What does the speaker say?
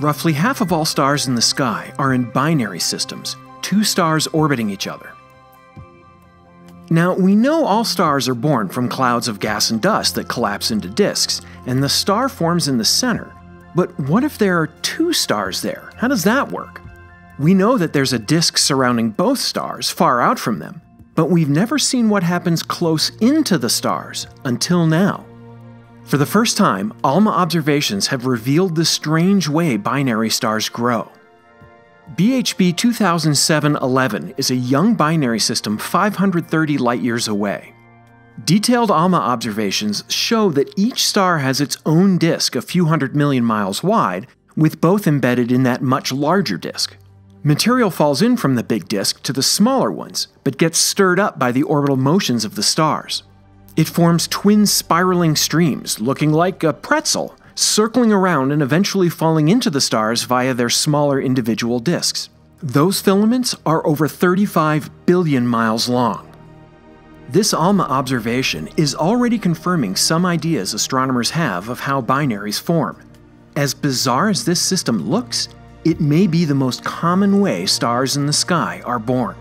Roughly half of all stars in the sky are in binary systems, two stars orbiting each other. Now, we know all stars are born from clouds of gas and dust that collapse into disks, and the star forms in the center. But what if there are two stars there? How does that work? We know that there's a disk surrounding both stars, far out from them, but we've never seen what happens close into the stars until now. For the first time, ALMA observations have revealed the strange way binary stars grow. BHB 2007-11 is a young binary system 530 light years away. Detailed ALMA observations show that each star has its own disk a few hundred million miles wide, with both embedded in that much larger disk. Material falls in from the big disk to the smaller ones, but gets stirred up by the orbital motions of the stars. It forms twin spiraling streams, looking like a pretzel, circling around and eventually falling into the stars via their smaller individual disks. Those filaments are over 35 billion miles long. This ALMA observation is already confirming some ideas astronomers have of how binaries form. As bizarre as this system looks, it may be the most common way stars in the sky are born.